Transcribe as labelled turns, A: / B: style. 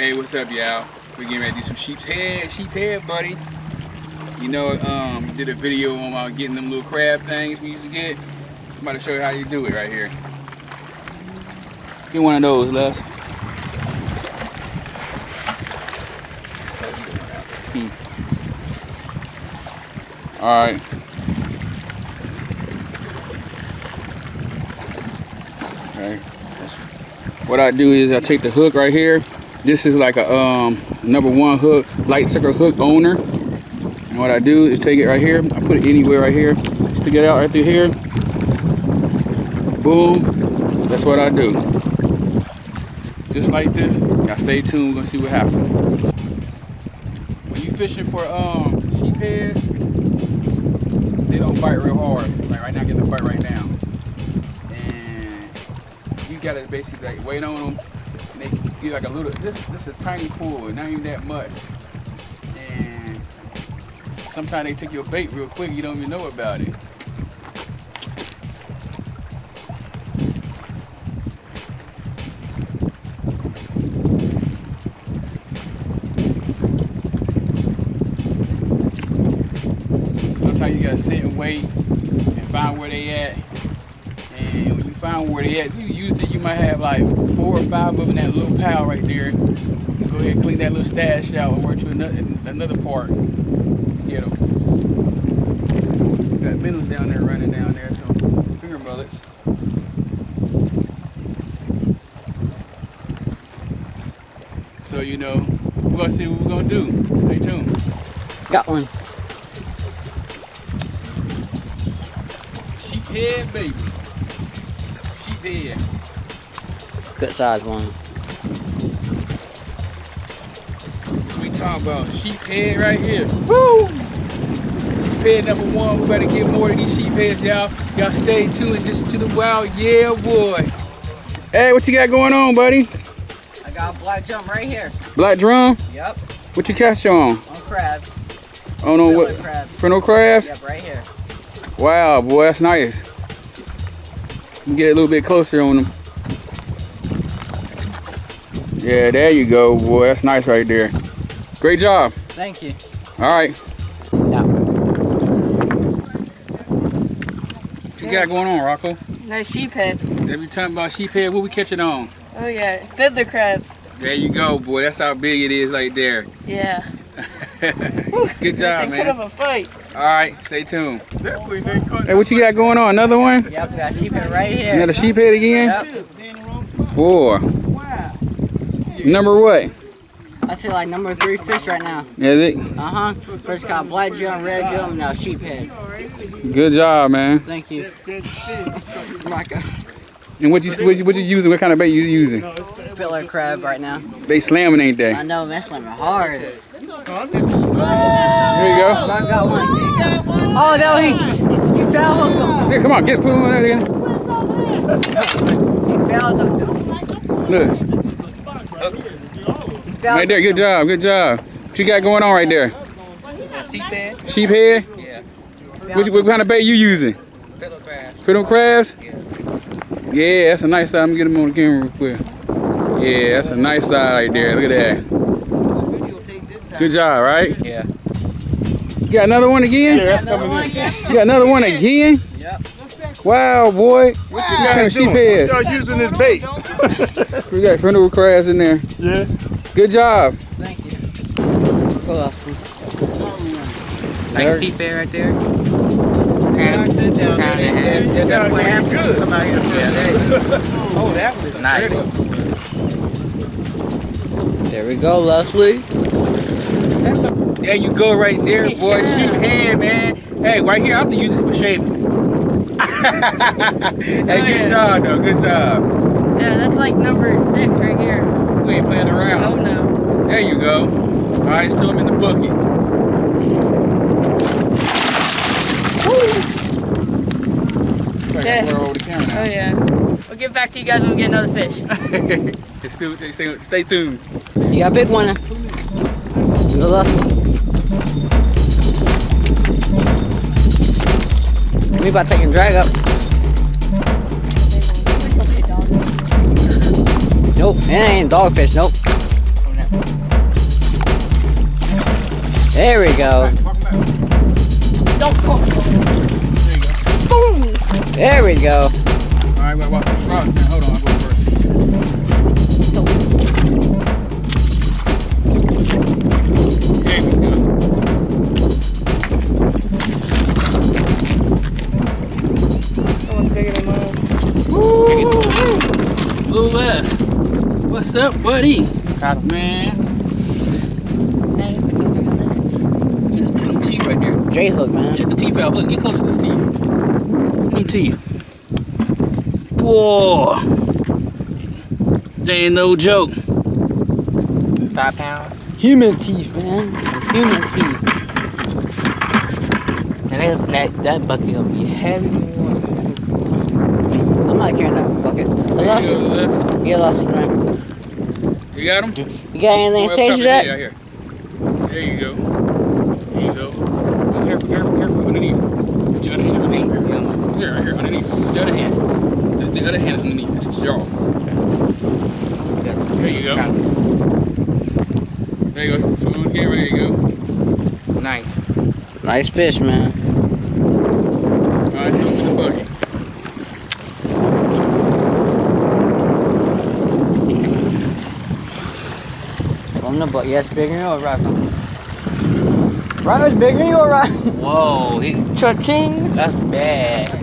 A: Hey, what's up, y'all? We're getting ready to do some sheep's head, sheep head, buddy. You know, um, did a video on uh, getting them little crab things we used to get. I'm about to show you how you do it right here. Get one of those, Les. Hmm. All right. Okay. What I do is I take the hook right here. This is like a um, number one hook, light sucker hook owner. And what I do is take it right here. I put it anywhere right here. Stick it out right through here. Boom. That's what I do. Just like this. Y'all stay tuned. We're gonna see what happens. When you fishing for um, sheep heads, they don't bite real hard. Like right now, get the bite right now. And you gotta basically like wait on them. Get like a little. This this is a tiny pool, not even that much. And sometimes they take your bait real quick. You don't even know about it. Sometimes you gotta sit and wait and find where they at. And when you find where they at, you You might have like four or five of them in that little pile right there. Go ahead and clean that little stash out and work to another another part. Get them. Got minnows down there running down there, so finger mullets. So you know, we're gonna see what we're gonna do. Stay tuned.
B: Got one.
A: Sheep head, baby. Sheep head.
B: Good size one.
A: So we talking about sheep head right here. Woo! Sheep head number one. We better get more of these sheep heads, y'all. Y'all stay tuned just to the wild. Yeah, boy. Hey, what you got going on, buddy?
B: I got black drum right here.
A: Black drum?
B: Yep.
A: What you catch on?
B: On crabs.
A: Oh no, what?
B: crabs.
A: Crabs?
B: Yep, right here.
A: Wow, boy, that's nice. Get a little bit closer on them. Yeah, there you go, boy. That's nice right there. Great job.
B: Thank you.
A: All right.
B: Now,
A: What you got going on, Rocco?
C: Nice sheep head.
A: Every time about sheephead, what we catching on?
C: Oh yeah, fiddler crabs.
A: There you go, boy. That's how big it is right there.
C: Yeah.
A: Good job,
C: they put
A: man.
C: up a fight.
A: All right, stay tuned. Hey, what you got going on? Another one?
B: yep, we got sheep head right here.
A: Another sheephead again?
B: Yep.
A: Boy. Number what?
B: I see like number three fish right now.
A: Is it?
B: Uh huh. First got black drum, red drum, now sheep head.
A: Good job, man.
B: Thank you. Micah.
A: And what you what you, what you using? What kind of bait you using?
B: Fiddler crab right now.
A: They slamming, ain't they?
B: I know, man, slamming hard.
A: There you go.
B: I got one. Oh, no, he, he foul hooked him.
A: Yeah, come on, get put on that again.
B: He foul hooked him.
A: Look,
B: He foul
A: right there. Good job, good job. What you got going on right there?
B: Sheep head?
A: Sheep head?
B: Yeah.
A: What, you- what kind of bait you using?
B: Fiddler crab.
A: Fiddle crabs? Yeah, that's a nice side. I'm gonna get them on the camera real quick. Yeah, that's a nice side right there. Look at that. Good job, right?
B: Yeah.
A: You got another one again?
B: Yeah, That's coming in.
A: You got another one again?
B: Yep.
A: Wow, boy. What kind of sheepheads?
D: Y'all using this bait?
A: We got fiddle crabs in there.
D: Yeah.
A: Good job.
B: Thank you. Cool.
E: Nice
B: There-
E: sheep bed right there.
D: Yeah, down
E: Pound and a half.
D: there. That's what happened. Good. Come out here and Oh, that was
E: Nice.
B: There we go, Leslie.
A: There you go right there, boy. Shoot head, man. Hey, right here, I have to use it for shaving. hey, good oh,
C: yeah.
A: job, though. Good job.
C: Yeah, that's like number six right here.
A: We ain't playing
C: Oh
A: around.
C: no.
A: There you go. All right, them in the bucket. Woo!
C: Yeah.
A: Over the camera
C: Oh yeah. We'll get back to you guys when we get another fish.
A: stay, stay, stay, tuned.
B: You got a big one. You love We about to take a drag up. Nope, it ain't dogfish, nope. There we go.
C: Don't go.
A: There you go.
C: Boom.
B: There we go.
A: All right, wait, wait, wait. Hold on, What's up, buddy? Man,
C: Hey, it's bigger
A: there's them teeth right there.
B: J hook, man.
A: Check the teeth out. Look, get close to this teeth. Them teeth. Boy. They ain't no joke.
D: Five pounds.
B: Human teeth, man. Human teeth.
D: And that, that, that bucket gonna be heavy.
B: I'm not carrying that bucket. I lost
A: There you
B: it.
A: go, Les.
B: Lost it, man.
A: You got him.
B: You got anything to say to that?
A: Right here. There you go. There you go. Be careful, careful, careful. Underneath. Put your other hand underneath. Here, right here, underneath. The other hand. The, the other hand underneath this jaw. There you go. There you go. So on the camera, there you go.
D: Nice.
B: Nice fish, man.
A: Alright, with the buggy.
B: On the bucket. Yes, bigger than you, right? Right was bigger than you, right?
D: Whoa, he,
C: Cha-ching.
D: that's bad.